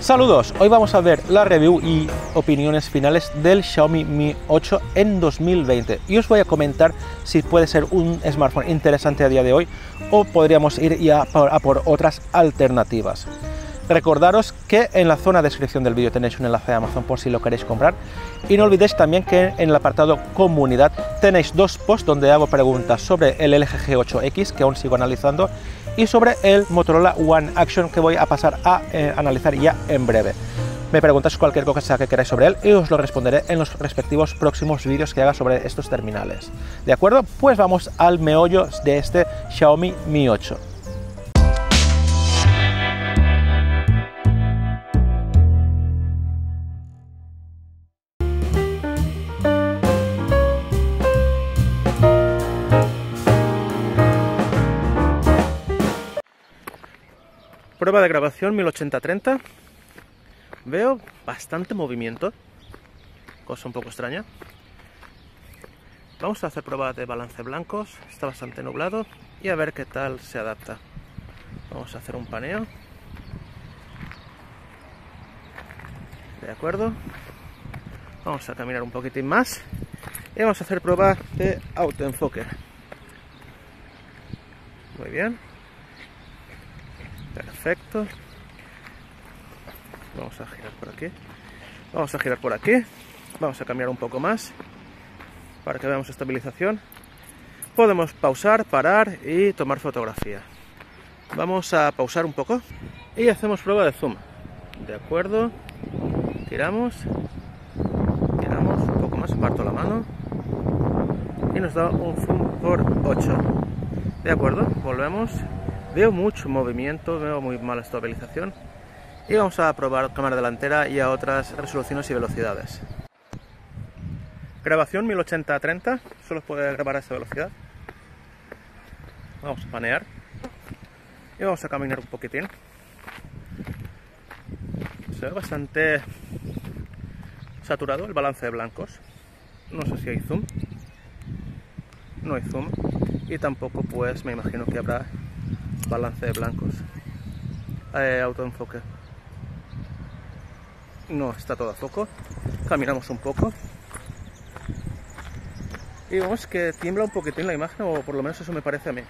Saludos, hoy vamos a ver la review y opiniones finales del Xiaomi Mi 8 en 2020 y os voy a comentar si puede ser un smartphone interesante a día de hoy o podríamos ir ya a por otras alternativas. Recordaros que en la zona de descripción del vídeo tenéis un enlace de Amazon por si lo queréis comprar. Y no olvidéis también que en el apartado comunidad tenéis dos posts donde hago preguntas sobre el LG G8X que aún sigo analizando y sobre el Motorola One Action que voy a pasar a eh, analizar ya en breve. Me preguntáis cualquier cosa que queráis sobre él y os lo responderé en los respectivos próximos vídeos que haga sobre estos terminales. ¿De acuerdo? Pues vamos al meollo de este Xiaomi Mi 8. Prueba de grabación 1080-30. Veo bastante movimiento, cosa un poco extraña. Vamos a hacer prueba de balance blancos, está bastante nublado y a ver qué tal se adapta. Vamos a hacer un paneo. De acuerdo. Vamos a caminar un poquitín más y vamos a hacer prueba de autoenfoque. Muy bien. Perfecto. Vamos a girar por aquí. Vamos a girar por aquí. Vamos a cambiar un poco más para que veamos estabilización. Podemos pausar, parar y tomar fotografía. Vamos a pausar un poco y hacemos prueba de zoom. De acuerdo. Tiramos. Tiramos un poco más, parto la mano. Y nos da un zoom por 8. De acuerdo, volvemos. Veo mucho movimiento, veo muy mala estabilización. Y vamos a probar cámara delantera y a otras resoluciones y velocidades. Grabación 1080-30, solo puede grabar a esta velocidad. Vamos a panear. Y vamos a caminar un poquitín. Se ve bastante saturado el balance de blancos. No sé si hay zoom. No hay zoom. Y tampoco pues me imagino que habrá balance de blancos. Eh, autoenfoque. No está todo a foco. Caminamos un poco. Y vemos que tiembla un poquitín la imagen, o por lo menos eso me parece a mí.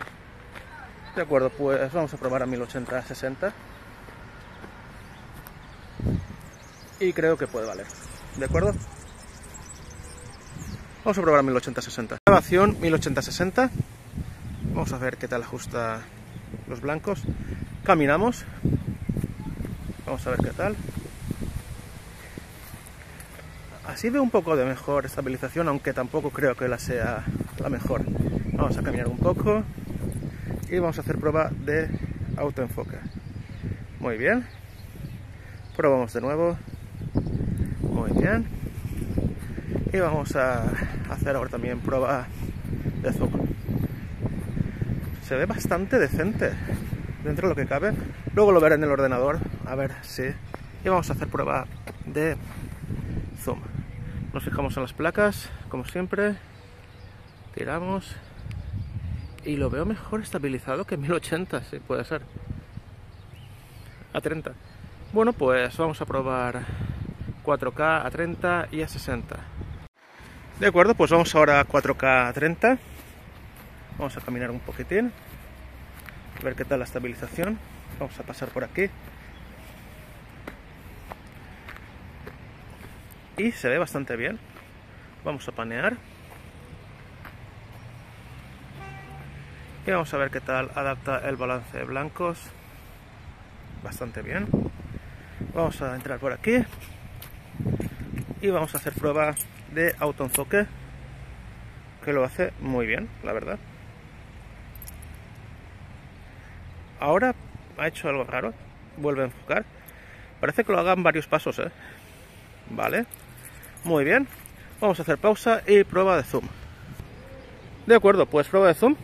De acuerdo, pues vamos a probar a 1080-60. Y creo que puede valer. ¿De acuerdo? Vamos a probar a 1080-60. Grabación 1080-60. Vamos a ver qué tal ajusta los blancos. Caminamos. Vamos a ver qué tal. Así veo un poco de mejor estabilización, aunque tampoco creo que la sea la mejor. Vamos a caminar un poco y vamos a hacer prueba de autoenfoque. Muy bien. Probamos de nuevo. Muy bien. Y vamos a hacer ahora también prueba de zoom se ve bastante decente dentro de lo que cabe. Luego lo veré en el ordenador, a ver si... Y vamos a hacer prueba de zoom. Nos fijamos en las placas, como siempre. Tiramos. Y lo veo mejor estabilizado que 1080, si puede ser. A 30. Bueno, pues vamos a probar 4K a 30 y a 60. De acuerdo, pues vamos ahora a 4K a 30. Vamos a caminar un poquitín. A ver qué tal la estabilización. Vamos a pasar por aquí. Y se ve bastante bien. Vamos a panear. Y vamos a ver qué tal adapta el balance de blancos. Bastante bien. Vamos a entrar por aquí. Y vamos a hacer prueba de autoenfoque. Que lo hace muy bien, la verdad. Ahora ha hecho algo raro. Vuelve a enfocar. Parece que lo hagan varios pasos, ¿eh? Vale. Muy bien. Vamos a hacer pausa y prueba de zoom. De acuerdo, pues prueba de zoom.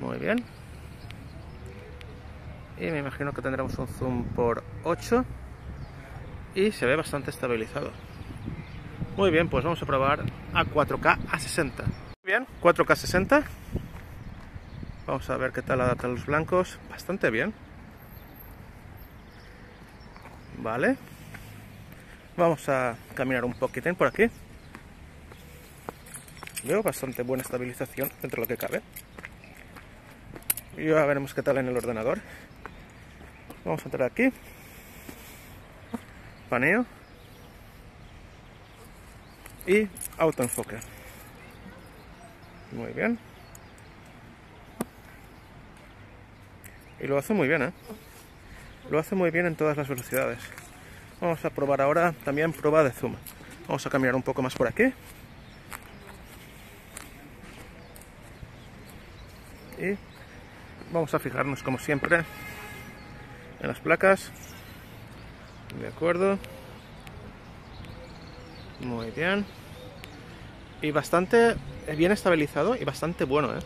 Muy bien. Y me imagino que tendremos un zoom por 8. Y se ve bastante estabilizado. Muy bien, pues vamos a probar a 4K a 60. Bien, 4K 60. Vamos a ver qué tal adaptan los blancos. Bastante bien. Vale. Vamos a caminar un poquitín por aquí. Veo bastante buena estabilización dentro de lo que cabe. Y ahora veremos qué tal en el ordenador. Vamos a entrar aquí. Paneo. Y autoenfoque. Muy bien. Y lo hace muy bien, ¿eh? Lo hace muy bien en todas las velocidades. Vamos a probar ahora también prueba de zoom. Vamos a caminar un poco más por aquí. Y vamos a fijarnos como siempre en las placas. De acuerdo. Muy bien. Y bastante bien estabilizado y bastante bueno, ¿eh?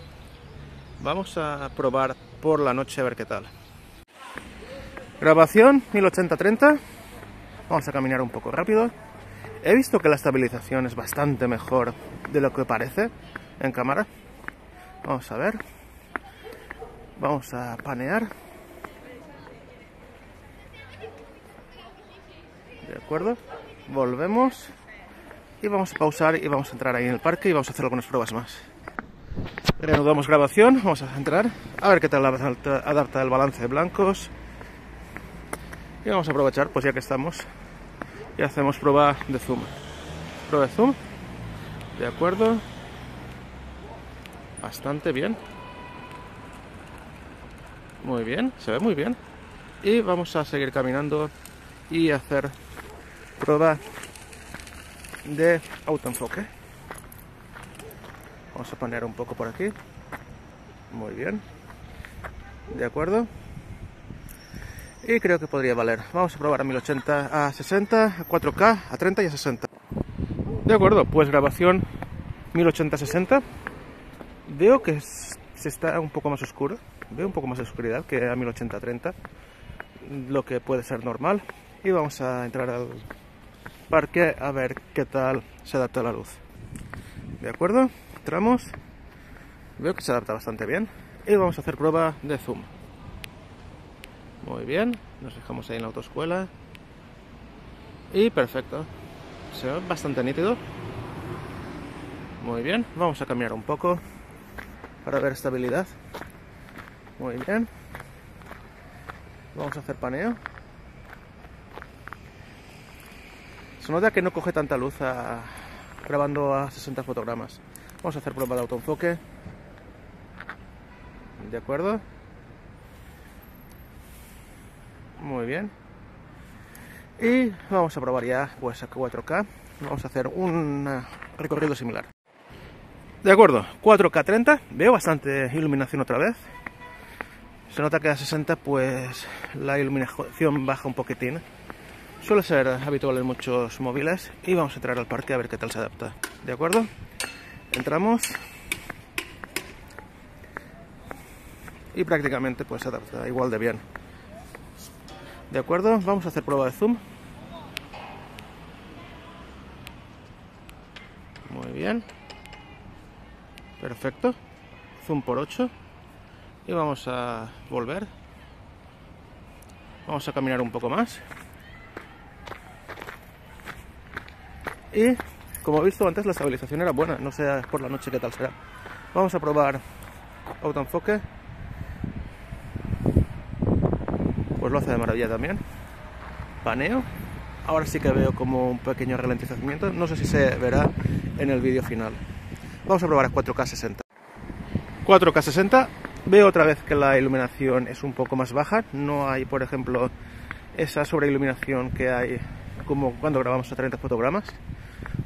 Vamos a probar por la noche a ver qué tal. Grabación 1080-30. Vamos a caminar un poco rápido. He visto que la estabilización es bastante mejor de lo que parece en cámara. Vamos a ver. Vamos a panear. De acuerdo. Volvemos. Y vamos a pausar y vamos a entrar ahí en el parque y vamos a hacer algunas pruebas más. Reanudamos grabación. Vamos a entrar. A ver qué tal adapta el balance de blancos. Y vamos a aprovechar, pues ya que estamos, y hacemos prueba de zoom. Prueba de zoom. De acuerdo. Bastante bien. Muy bien, se ve muy bien. Y vamos a seguir caminando y hacer prueba de autoenfoque. Vamos a poner un poco por aquí. Muy bien. De acuerdo. Y creo que podría valer. Vamos a probar a 1080, a 60, a 4K, a 30 y a 60. De acuerdo, pues grabación 1080-60. Veo que se está un poco más oscuro. Veo un poco más de oscuridad que a 1080-30. Lo que puede ser normal. Y vamos a entrar al parque a ver qué tal se adapta la luz. De acuerdo, entramos. Veo que se adapta bastante bien. Y vamos a hacer prueba de zoom. Muy bien, nos dejamos ahí en la autoescuela. Y perfecto. Se ve bastante nítido. Muy bien, vamos a cambiar un poco para ver estabilidad. Muy bien. Vamos a hacer paneo. Se nota que no coge tanta luz grabando a 60 fotogramas. Vamos a hacer prueba de autoenfoque. De acuerdo. Muy bien. Y vamos a probar ya pues a 4K. Vamos a hacer un recorrido similar. De acuerdo, 4K 30. Veo bastante iluminación otra vez. Se nota que a 60 pues la iluminación baja un poquitín. Suele ser habitual en muchos móviles. Y vamos a entrar al parque a ver qué tal se adapta. ¿De acuerdo? Entramos. Y prácticamente pues se adapta igual de bien. ¿De acuerdo? Vamos a hacer prueba de zoom. Muy bien. Perfecto. Zoom por 8. Y vamos a volver. Vamos a caminar un poco más. Y como he visto antes la estabilización era buena. No sé por la noche qué tal será. Vamos a probar autoenfoque. pues lo hace de maravilla también. Paneo. Ahora sí que veo como un pequeño ralentizamiento. No sé si se verá en el vídeo final. Vamos a probar a 4K 60. 4K 60. Veo otra vez que la iluminación es un poco más baja. No hay, por ejemplo, esa sobreiluminación que hay como cuando grabamos a 30 fotogramas.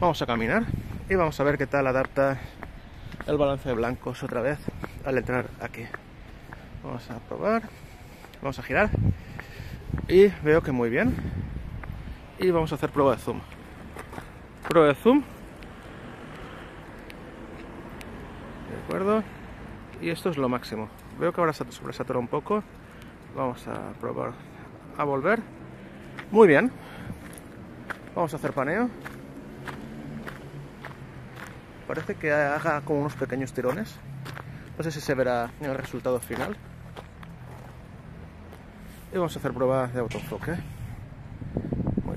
Vamos a caminar y vamos a ver qué tal adapta el balance de blancos otra vez al entrar aquí. Vamos a probar. Vamos a girar y veo que muy bien. Y vamos a hacer prueba de zoom. Prueba de zoom. De acuerdo. Y esto es lo máximo. Veo que ahora se sobresatura un poco. Vamos a probar a volver. Muy bien. Vamos a hacer paneo parece que haga como unos pequeños tirones no sé si se verá en el resultado final y vamos a hacer pruebas de autoenfoque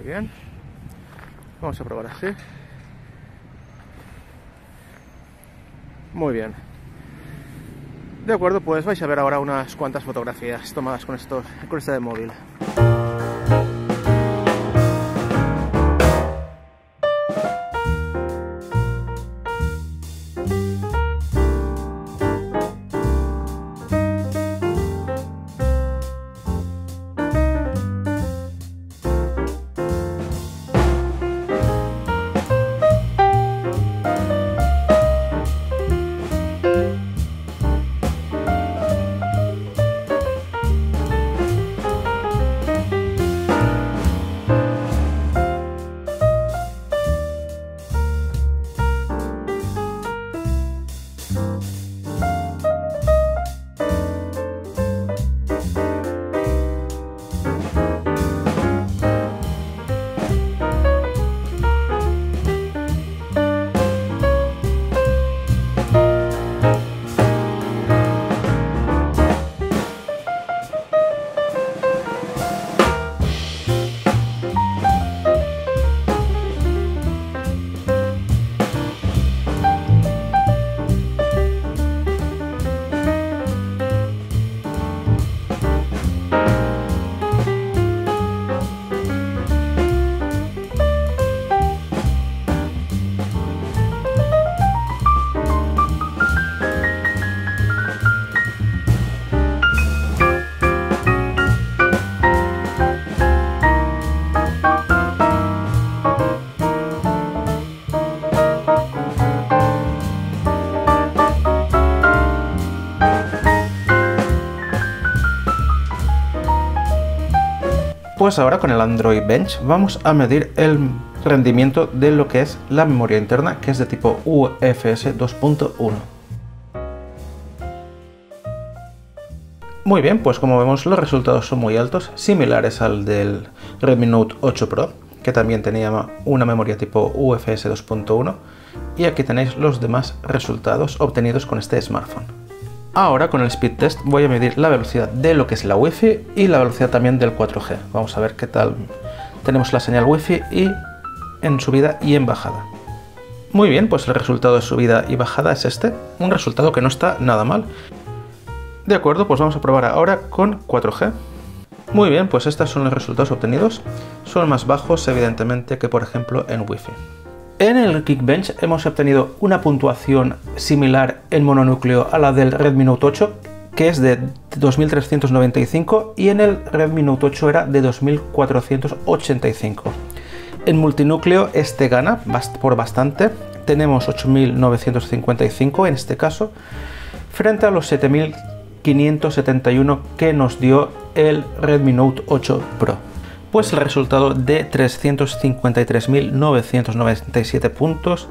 bien. Vamos a probar así. Muy bien. De acuerdo, pues vais a ver ahora unas cuantas fotografías tomadas con, esto, con este de móvil. Pues ahora con el Android Bench vamos a medir el rendimiento de lo que es la memoria interna, que es de tipo UFS 2.1. Muy bien, pues como vemos los resultados son muy altos, similares al del Redmi Note 8 Pro, que también tenía una memoria tipo UFS 2.1, y aquí tenéis los demás resultados obtenidos con este smartphone. Ahora con el speed test voy a medir la velocidad de lo que es la Wi-Fi y la velocidad también del 4G. Vamos a ver qué tal tenemos la señal Wi-Fi y en subida y en bajada. Muy bien, pues el resultado de subida y bajada es este, un resultado que no está nada mal. De acuerdo, pues vamos a probar ahora con 4G. Muy bien, pues estos son los resultados obtenidos. Son más bajos evidentemente que por ejemplo en Wi-Fi. En el Geekbench hemos obtenido una puntuación similar en mononúcleo a la del Redmi Note 8, que es de 2395, y en el Redmi Note 8 era de 2485. En multinúcleo este gana por bastante, tenemos 8955 en este caso, frente a los 7571 que nos dio el Redmi Note 8 Pro pues el resultado de 353.997 puntos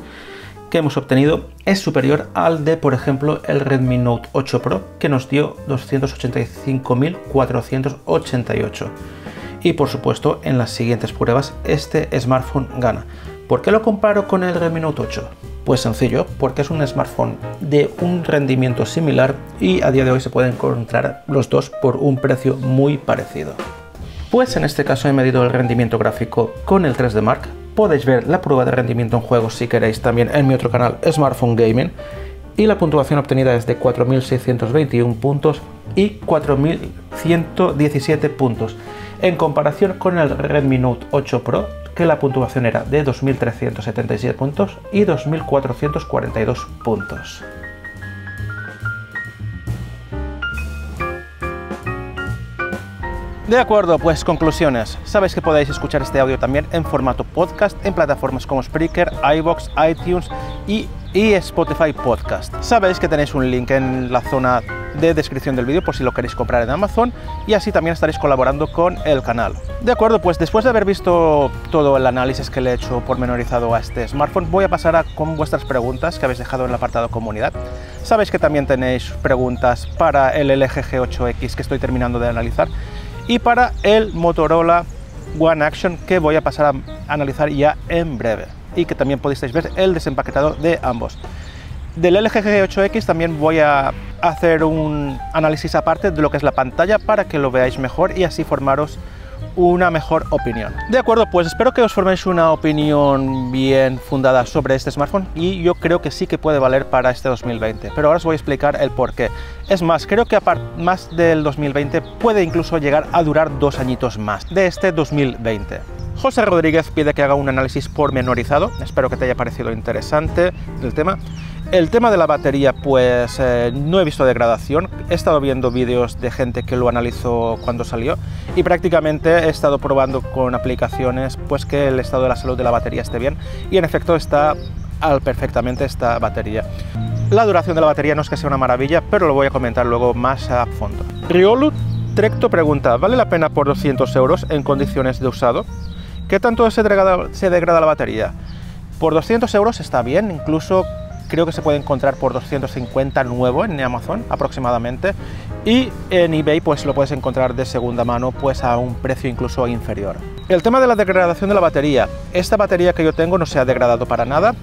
que hemos obtenido es superior al de, por ejemplo, el Redmi Note 8 Pro, que nos dio 285.488. Y por supuesto, en las siguientes pruebas, este smartphone gana. ¿Por qué lo comparo con el Redmi Note 8? Pues sencillo, porque es un smartphone de un rendimiento similar y a día de hoy se pueden encontrar los dos por un precio muy parecido. Pues en este caso he medido el rendimiento gráfico con el 3D Mark. Podéis ver la prueba de rendimiento en juegos si queréis también en mi otro canal Smartphone Gaming. Y la puntuación obtenida es de 4.621 puntos y 4.117 puntos. En comparación con el Redmi Note 8 Pro, que la puntuación era de 2.377 puntos y 2.442 puntos. De acuerdo, pues conclusiones. Sabéis que podéis escuchar este audio también en formato podcast en plataformas como Spreaker, iBox, iTunes y, Spotify Podcast. Sabéis que tenéis un link en la zona de descripción del vídeo por si lo queréis comprar en Amazon y así también estaréis colaborando con el canal. De acuerdo, pues después de haber visto todo el análisis que le he hecho pormenorizado a este smartphone, voy a pasar a con vuestras preguntas que habéis dejado en el apartado comunidad. Sabéis que también tenéis preguntas para el LG G8X que estoy terminando de analizar y para el Motorola One Action que voy a pasar a analizar ya en breve y que también podéis ver el desempaquetado de ambos. Del LG G8X también voy a hacer un análisis aparte de lo que es la pantalla para que lo veáis mejor y así formaros una mejor opinión. De acuerdo, pues espero que os forméis una opinión bien fundada sobre este smartphone y yo creo que sí que puede valer para este 2020, pero ahora os voy a explicar el por qué. Es más, creo que más del 2020 puede incluso llegar a durar dos añitos más de este 2020. José Rodríguez pide que haga un análisis pormenorizado, espero que te haya parecido interesante el tema. El tema de la batería, pues eh, no he visto degradación. He estado viendo vídeos de gente que lo analizó cuando salió y prácticamente he estado probando con aplicaciones pues que el estado de la salud de la batería esté bien y en efecto está al perfectamente esta batería. La duración de la batería no es que sea una maravilla, pero lo voy a comentar luego más a fondo. Riolu Trecto pregunta, ¿vale la pena por 200 euros en condiciones de usado? ¿Qué tanto se degrada, se degrada la batería? Por 200 euros está bien, incluso creo que se puede encontrar por 250 nuevo en Amazon aproximadamente y en eBay pues lo puedes encontrar de segunda mano pues a un precio incluso inferior. El tema de la degradación de la batería. Esta batería que yo tengo no se ha degradado para nada,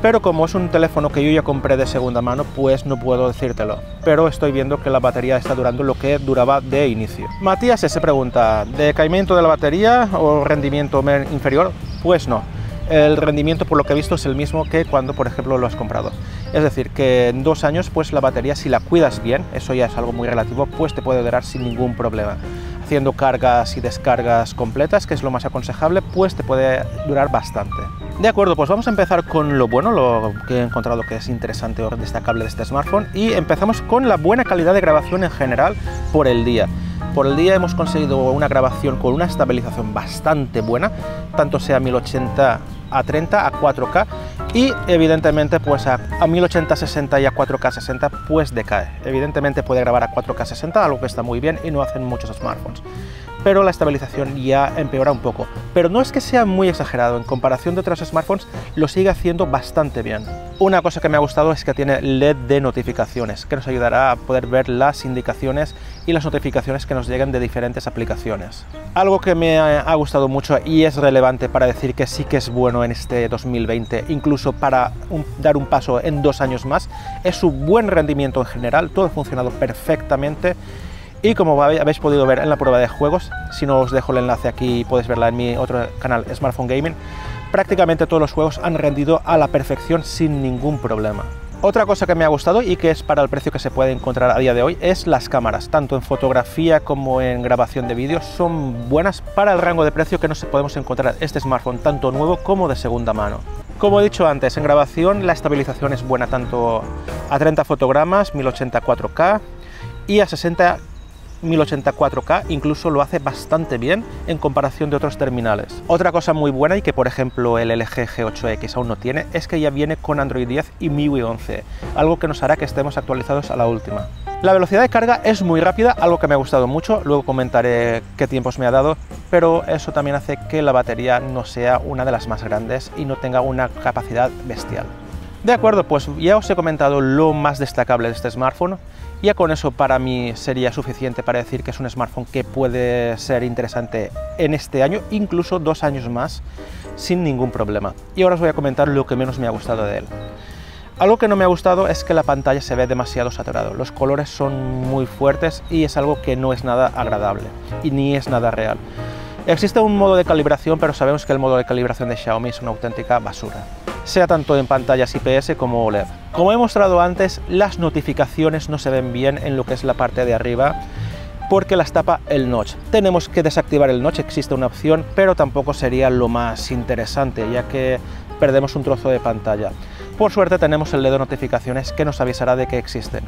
pero como es un teléfono que yo ya compré de segunda mano, pues no puedo decírtelo. Pero estoy viendo que la batería está durando lo que duraba de inicio. Matías se pregunta, ¿decaimiento de la batería o rendimiento inferior? Pues no el rendimiento por lo que he visto es el mismo que cuando por ejemplo lo has comprado. Es decir, que en dos años pues la batería si la cuidas bien, eso ya es algo muy relativo, pues te puede durar sin ningún problema. Haciendo cargas y descargas completas, que es lo más aconsejable, pues te puede durar bastante. De acuerdo, pues vamos a empezar con lo bueno, lo que he encontrado que es interesante o destacable de este smartphone y empezamos con la buena calidad de grabación en general por el día. Por el día hemos conseguido una grabación con una estabilización bastante buena, tanto sea 1080 a 30 a 4K y evidentemente pues a, 1080 60 y a 4K 60 pues decae. Evidentemente puede grabar a 4K 60, algo que está muy bien y no hacen muchos smartphones pero la estabilización ya empeora un poco. Pero no es que sea muy exagerado, en comparación de otros smartphones lo sigue haciendo bastante bien. Una cosa que me ha gustado es que tiene LED de notificaciones, que nos ayudará a poder ver las indicaciones y las notificaciones que nos lleguen de diferentes aplicaciones. Algo que me ha gustado mucho y es relevante para decir que sí que es bueno en este 2020, incluso para dar un paso en dos años más, es su buen rendimiento en general, todo ha funcionado perfectamente y como habéis podido ver en la prueba de juegos, si no os dejo el enlace aquí podéis verla en mi otro canal Smartphone Gaming, prácticamente todos los juegos han rendido a la perfección sin ningún problema. Otra cosa que me ha gustado y que es para el precio que se puede encontrar a día de hoy es las cámaras, tanto en fotografía como en grabación de vídeo, son buenas para el rango de precio que nos podemos encontrar este smartphone, tanto nuevo como de segunda mano. Como he dicho antes, en grabación la estabilización es buena tanto a 30 fotogramas, 1080 4K y a 60 1084K incluso lo hace bastante bien en comparación de otros terminales. Otra cosa muy buena y que por ejemplo el LG G8X aún no tiene es que ya viene con Android 10 y MIUI 11, algo que nos hará que estemos actualizados a la última. La velocidad de carga es muy rápida, algo que me ha gustado mucho, luego comentaré qué tiempos me ha dado, pero eso también hace que la batería no sea una de las más grandes y no tenga una capacidad bestial. De acuerdo, pues ya os he comentado lo más destacable de este smartphone. Ya con eso para mí sería suficiente para decir que es un smartphone que puede ser interesante en este año, incluso dos años más, sin ningún problema. Y ahora os voy a comentar lo que menos me ha gustado de él. Algo que no me ha gustado es que la pantalla se ve demasiado saturado. Los colores son muy fuertes y es algo que no es nada agradable y ni es nada real. Existe un modo de calibración, pero sabemos que el modo de calibración de Xiaomi es una auténtica basura sea tanto en pantallas IPS como OLED. Como he mostrado antes, las notificaciones no se ven bien en lo que es la parte de arriba porque las tapa el notch. Tenemos que desactivar el notch, existe una opción, pero tampoco sería lo más interesante, ya que perdemos un trozo de pantalla. Por suerte tenemos el dedo notificaciones que nos avisará de que existen.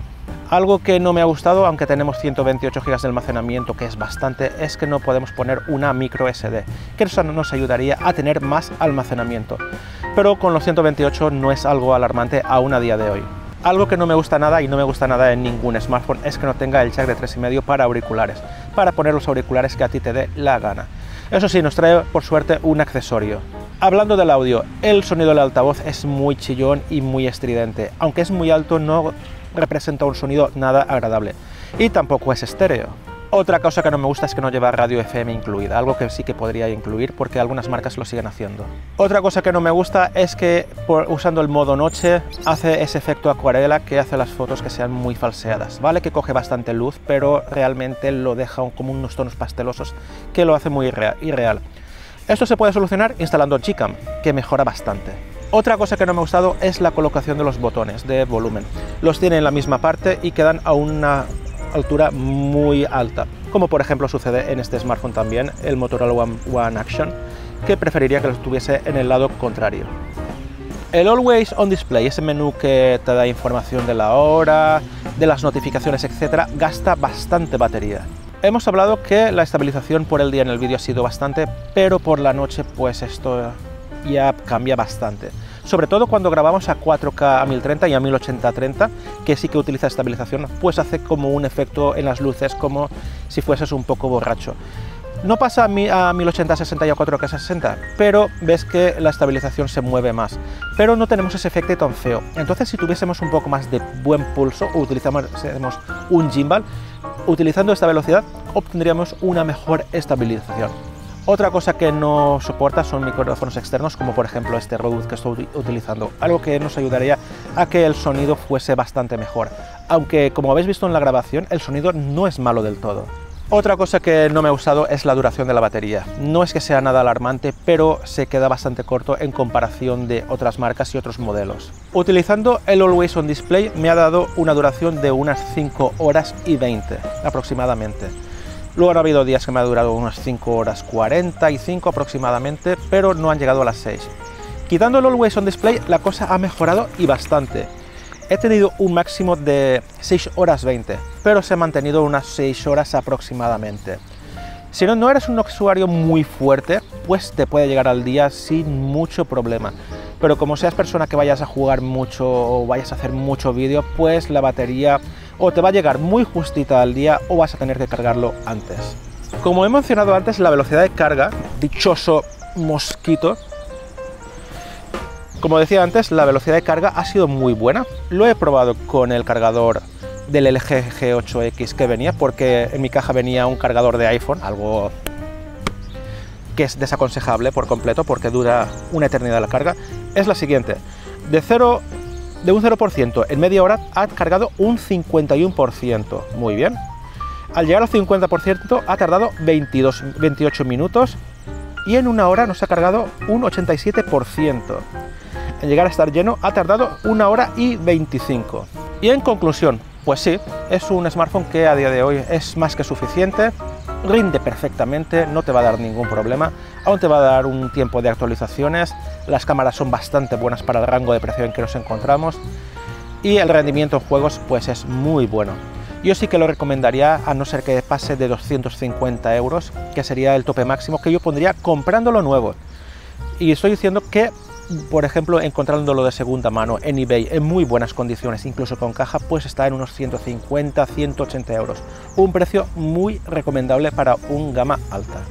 Algo que no me ha gustado, aunque tenemos 128 GB de almacenamiento, que es bastante, es que no podemos poner una micro SD, que eso nos ayudaría a tener más almacenamiento. Pero con los 128 no es algo alarmante aún a día de hoy. Algo que no me gusta nada y no me gusta nada en ningún smartphone es que no tenga el jack de 3,5 para auriculares, para poner los auriculares que a ti te dé la gana. Eso sí, nos trae por suerte un accesorio. Hablando del audio, el sonido del altavoz es muy chillón y muy estridente. Aunque es muy alto, no representa un sonido nada agradable y tampoco es estéreo. Otra cosa que no me gusta es que no lleva radio FM incluida, algo que sí que podría incluir porque algunas marcas lo siguen haciendo. Otra cosa que no me gusta es que usando el modo noche hace ese efecto acuarela que hace las fotos que sean muy falseadas. Vale que coge bastante luz, pero realmente lo deja como unos tonos pastelosos que lo hace muy irreal. Esto se puede solucionar instalando Gcam, que mejora bastante. Otra cosa que no me ha gustado es la colocación de los botones de volumen. Los tiene en la misma parte y quedan a una altura muy alta, como por ejemplo sucede en este smartphone también, el Motorola One, Action, que preferiría que lo estuviese en el lado contrario. El Always On Display, ese menú que te da información de la hora, de las notificaciones, etcétera, gasta bastante batería. Hemos hablado que la estabilización por el día en el vídeo ha sido bastante, pero por la noche pues esto ya cambia bastante sobre todo cuando grabamos a 4K a 1030 y a 1080-30, que sí que utiliza estabilización, pues hace como un efecto en las luces, como si fueses un poco borracho. No pasa a 1080-60 y a 4K60, pero ves que la estabilización se mueve más. Pero no tenemos ese efecto tan feo. Entonces, si tuviésemos un poco más de buen pulso o utilizamos un gimbal, utilizando esta velocidad obtendríamos una mejor estabilización. Otra cosa que no soporta son micrófonos externos, como por ejemplo este Rode que estoy utilizando, algo que nos ayudaría a que el sonido fuese bastante mejor, aunque como habéis visto en la grabación, el sonido no es malo del todo. Otra cosa que no me ha gustado es la duración de la batería. No es que sea nada alarmante, pero se queda bastante corto en comparación de otras marcas y otros modelos. Utilizando el Always On Display me ha dado una duración de unas 5 horas y 20 aproximadamente. Luego han habido días que me ha durado unas 5 horas 45 aproximadamente, pero no han llegado a las 6. Quitando el Always On Display, la cosa ha mejorado y bastante. He tenido un máximo de 6 horas 20, pero se ha mantenido unas 6 horas aproximadamente. Si no, no eres un usuario muy fuerte, pues te puede llegar al día sin mucho problema. Pero como seas persona que vayas a jugar mucho o vayas a hacer mucho vídeo, pues la batería o te va a llegar muy justita al día o vas a tener que cargarlo antes. Como he mencionado antes, la velocidad de carga, dichoso mosquito, como decía antes, la velocidad de carga ha sido muy buena. Lo he probado con el cargador del LG G8X que venía, porque en mi caja venía un cargador de iPhone, algo que es desaconsejable por completo porque dura una eternidad la carga, es la siguiente. De 0 de un 0% en media hora ha cargado un 51%. Muy bien. Al llegar al 50% ha tardado 22, 28 minutos y en una hora nos ha cargado un 87%. En llegar a estar lleno ha tardado una hora y 25. Y en conclusión, pues sí, es un smartphone que a día de hoy es más que suficiente, rinde perfectamente, no te va a dar ningún problema, aún te va a dar un tiempo de actualizaciones, las cámaras son bastante buenas para el rango de precio en que nos encontramos y el rendimiento en juegos pues es muy bueno. Yo sí que lo recomendaría a no ser que pase de 250 euros, que sería el tope máximo que yo pondría comprándolo nuevo. Y estoy diciendo que por ejemplo, encontrándolo de segunda mano en eBay en muy buenas condiciones, incluso con caja, pues está en unos 150, 180 euros. Un precio muy recomendable para un gama alta.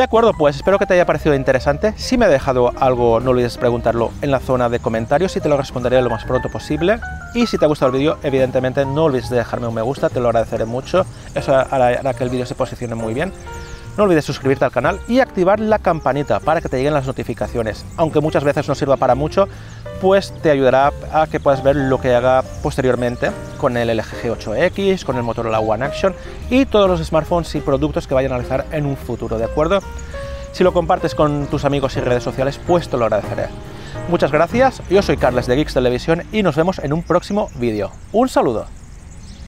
De acuerdo, pues espero que te haya parecido interesante. Si me ha dejado algo, no olvides preguntarlo en la zona de comentarios y te lo responderé lo más pronto posible. Y si te ha gustado el vídeo, evidentemente no olvides de dejarme un me gusta, te lo agradeceré mucho. Eso hará que el vídeo se posicione muy bien. No olvides suscribirte al canal y activar la campanita para que te lleguen las notificaciones. Aunque muchas veces no sirva para mucho, pues te ayudará a que puedas ver lo que haga posteriormente con el LG G8X, con el Motorola One Action y todos los smartphones y productos que vayan a realizar en un futuro, ¿de acuerdo? Si lo compartes con tus amigos y redes sociales, pues te lo agradeceré. Muchas gracias, yo soy Carles de Geeks Televisión y nos vemos en un próximo vídeo. Un saludo.